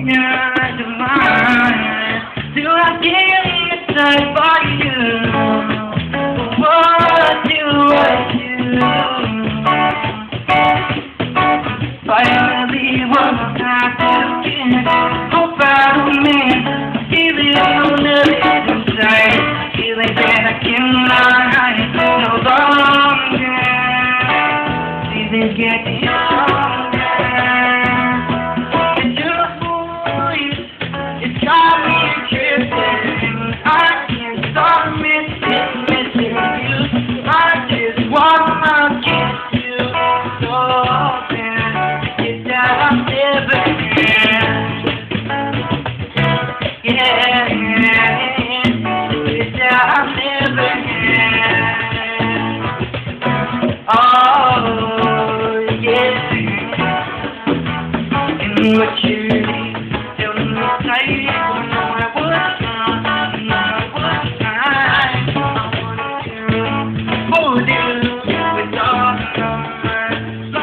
Do I get inside you? What do? Finally, what I do get hope out of me. Feeling the inside, feeling that I hide no longer. Know I was know I was right. I wanted to hold you with all my.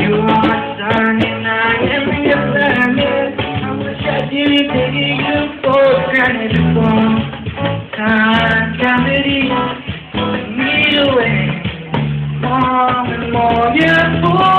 You are my sun and I am your planet. I wish I didn't take you for granted. California.